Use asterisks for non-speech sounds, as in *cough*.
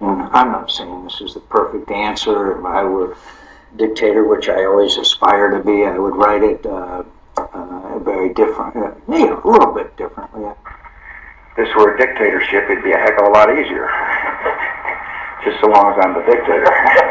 And I'm not saying this is the perfect answer. If I were dictator, which I always aspire to be, I would write it uh, uh, very different, uh, you a little bit differently. If this were a dictatorship, it'd be a heck of a lot easier. *laughs* Just so long as I'm the dictator. *laughs*